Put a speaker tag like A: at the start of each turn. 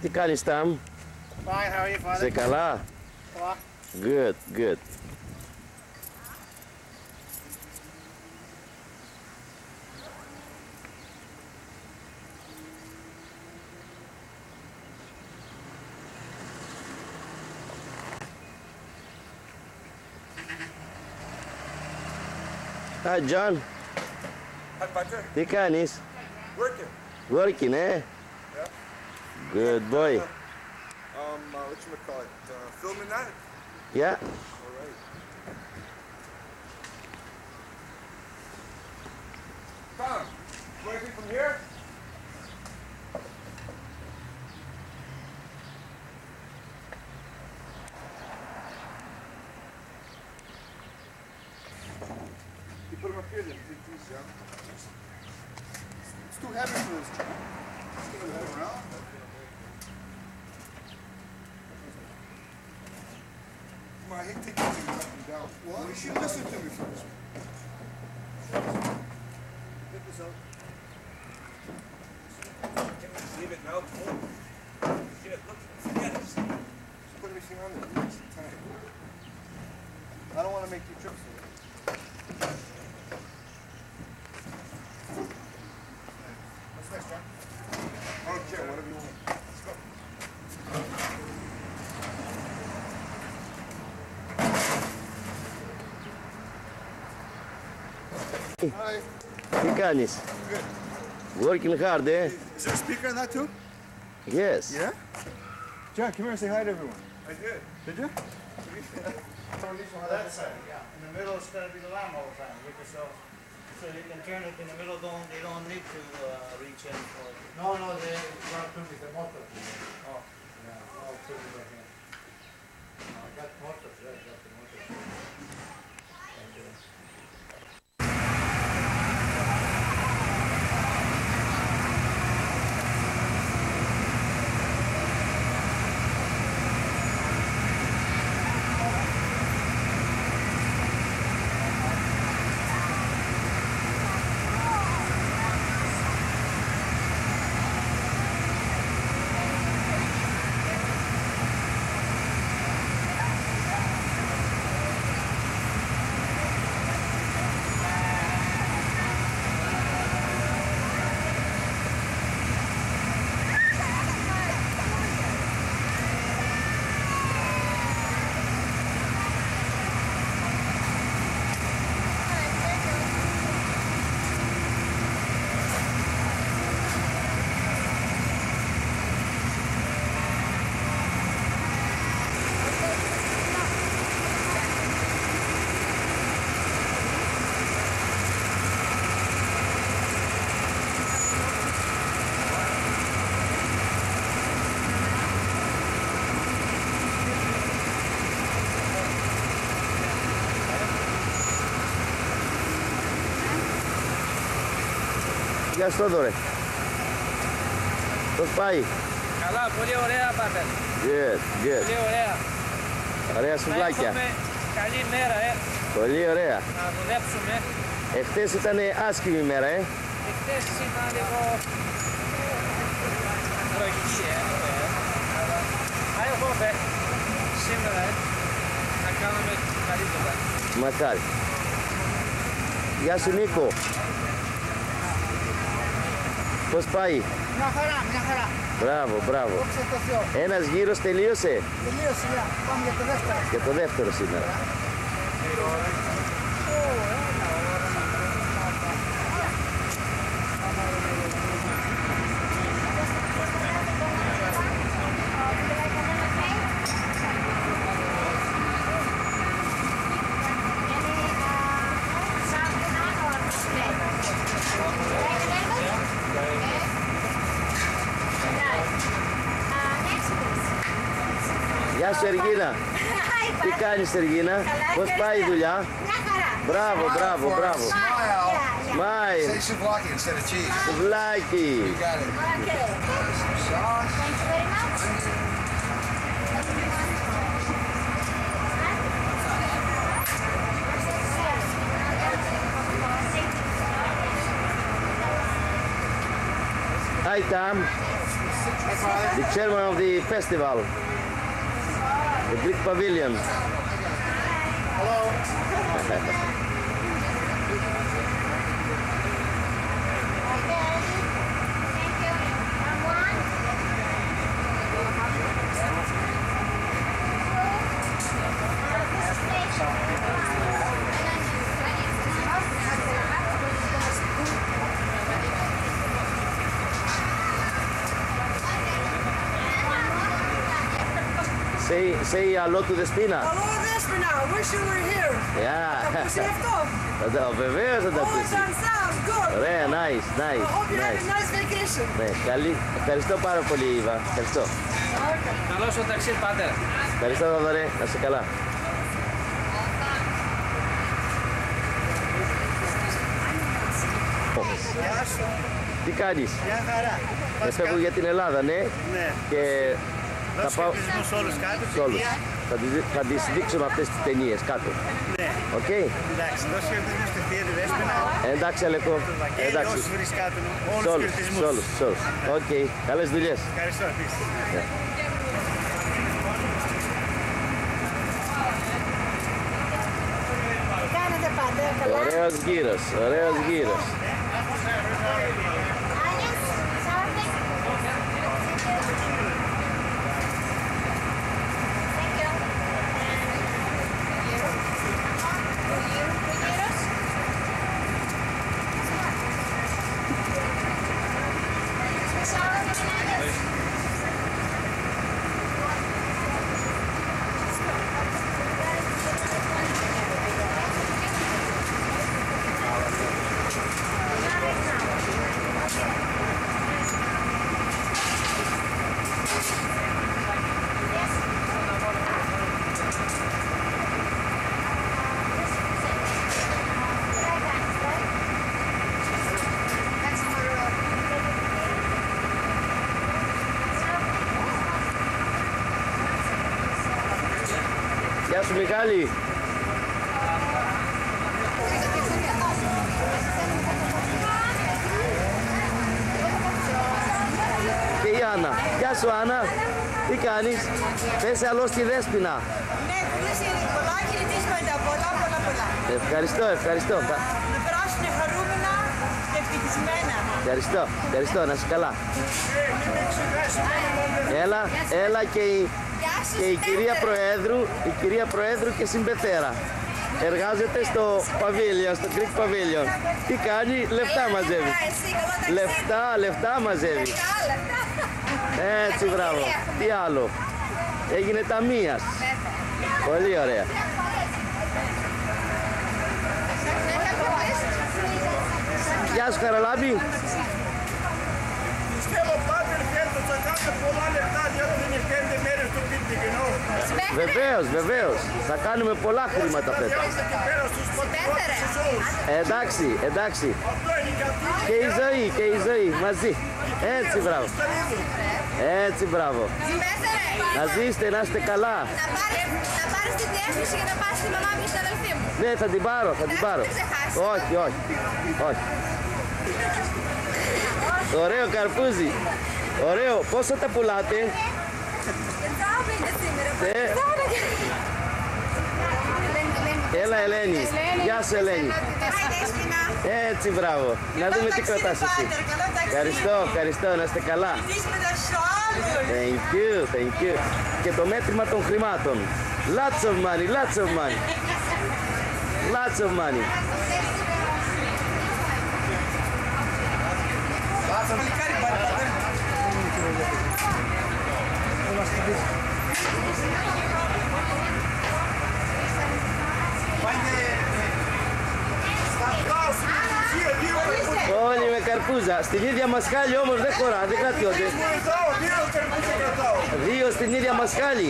A: Τι κάνεις Τάμ,
B: Fine, how are you, father?
A: σε καλά.
B: Καλά.
A: Good, good. Hi John,
C: Hi, Pater.
A: τι κάνεις.
C: Working.
A: Working, eh? Good boy.
C: Um, uh, what you call it? Uh, filming that?
A: Yeah.
C: All right. Tom, working from here? You put him up here then, yeah? It's too heavy for this. It's move around. Come on, I hate taking up and down. Well, you should listen to me first. Get this out. Leave it now. Shit, look, forget it. Just put everything on there. Of time. I don't want to make you trip. so- What's next, John? I don't care, whatever you want. Hi.
A: He.
C: Good.
A: Working hard, eh?
C: Is there a speaker on that too?
A: Yes.
C: Yeah? Jack, come here and say hi to everyone. I did. Did you?
B: that side, yeah. In the middle, it's going to be the lamb all the time. Because so, so you can turn it in the middle, don't, they don't need to uh, reach in for it. No, no, they are going to be the motor. Oh. Yeah, all two
A: Γεια σου Θόδωρε. Πώς πάει.
D: Καλά, πολύ ωραία πάτε.
A: Good, good.
D: Πολύ ωραία.
A: Ωραία
D: Να
A: σουβλάκια.
D: έχουμε καλή μέρα, ε.
A: Πολύ ωραία.
D: Να δουλέψουμε.
A: Εχθές ήταν άσχημη ημέρα, ε.
D: Εχθές ήταν λίγο βροχή, ε. ε. Αλλά I hope, ε, σήμερα, ε, να κάνουμε καλύτερα.
A: Μακάρι. Γεια σου Νίκο. Πώς πάει;
B: Μια χαρά, μια χαρά.
A: Μπράβο, μπράβο.
B: Δόξα τω Θεώ.
A: Ένας γύρος τελείωσε;
B: Τελείωσε, μια. Πάμε για το δεύτερο.
A: και το δεύτερο σήμερα. Sergina. Picanha, Sergina. Você
E: pai do
A: lá? Bravo, bravo,
E: bravo.
A: Smile.
C: Say souvlaki instead of cheese.
A: Souvlaki.
C: You got it.
E: Okay.
C: Some sauce.
E: Thank you very much.
A: Hi, Tam, The chairman of the festival. The big pavilion. Hello. Say, say hello to the spina.
E: Hello, Despina. Wish you were here.
A: Yeah.
E: Ακούσει αυτό.
A: Θα- Βεβαίως θα τα
E: Oh, it
A: ακούσει.
E: sounds good.
A: Ωραία, nice,
E: I
A: nice,
E: hope you had
A: nice.
E: a nice vacation.
A: Ναι, καλή. Ευχαριστώ πάρα πολύ, Ήβα. Ευχαριστώ.
D: Καλό στο ταξί, πάτερ.
A: Ευχαριστώ, Θοδωρέ. Να είσαι καλά.
B: Γεια σου.
A: Τι κάνεις;
B: Μια χαρά. Πας
A: Φεύγω για την Ελλάδα, ναι;
B: Ναι.
A: Και θα
B: Δώσ'
A: πάω
B: χαιρετισμό σε όλους κάτω.
A: σε όλους.
B: παιδιά.
A: Θα τις, θα τις δείξουμε αυτές τις ταινίες κάτω.
B: Ναι.
A: Οκ;
B: Εντάξει, δώσ' χαιρετισμό στη θεία τη Δέσποινα.
A: Εντάξει, Αλεκό.
B: Το Βαγγέλη,
A: Εντάξει.
B: όσους βρεις κάτω.
A: Σε
B: Όλους τους
A: όλους,
B: χαιρετισμούς.
A: σε όλους, σε όλους. Οκ. Καλές δουλειές.
B: Ευχαριστώ επίσης.
E: Κάνετε πάντα, καλά.
A: Ωραίος γύρος, ωραίος σου Μιχάλη. Και η Άννα. Γεια σου Άννα. Τι κάνεις; Πες άλλο στη Δέσποινα.
E: Ναι, πολύ συγχαρητήρια. Πολλά χαιρετίσματα. Πολλά, πολλά, πολλά.
A: Ευχαριστώ, ευχαριστώ. Θα-
E: Να περάσουν χαρούμενα και ευτυχισμένα.
A: Ευχαριστώ, ευχαριστώ. Να είσαι καλά. Έλα, έλα και η, και η κυρία Προέδρου, η κυρία Προέδρου και συμπεθέρα. Εργάζεται στο Pavilion, στο Greek Pavilion. Τι κάνει, λεφτά μαζεύει. Λεφτά, λεφτά μαζεύει. Έτσι, μπράβο. Τι άλλο; Έγινε ταμείας. Πολύ ωραία. Γεια σου Χαραλάμπη.
C: Πιστεύω πάτε φέτος θα κάνετε πολλά λεφτά διότι είναι πέντε μέρες το πίτικινο.
A: Βεβαίως, βεβαίως. Θα κάνουμε πολλά χρήματα φέτος.
C: Πιάστε και πέρα στους πατριώτες τους όλους.
A: Εντάξει, εντάξει.
C: Αυτό είναι κάτι.
A: Και η ζωή, και η ζωή, μαζί. Έτσι, μπράβο. Έτσι, μπράβο. Να ζήσετε, να είστε καλά.
F: Να πάρεις, να πάρεις τη διεύθυνση για να πας στη μαμά μου και στην αδελφή μου.
A: Ναι, θα την πάρω, θα την πάρω.
F: μην ξεχάσεις.
A: Όχι, όχι, όχι. Ωραίο καρπούζι. Ωραίο. Πόσο τα πουλάτε;
F: Και τσάβη είναι σήμερα.
A: Ε.
F: Τσάβη. Ελένη, Ελένη.
A: Έλα, Ελένη. Γεια σου, Ελένη.
E: Hi, Despina.
A: Έτσι, μπράβο. Να δούμε τι κρατάς εσύ. Ευχαριστώ, ευχαριστώ. Να είστε καλά.
E: Χαιρετίσματα σε όλους.
A: Thank you, thank you. Και το μέτρημα των χρημάτων. Lots of money, lots of money. Lots of money. Καρπούζα. Στην ίδια μασχάλη όμως δεν χωρά, δεν κρατιόνται.
C: Κρατάω, δύο καρπούζια κρατάω.
A: Δύο στην ίδια μασχάλη.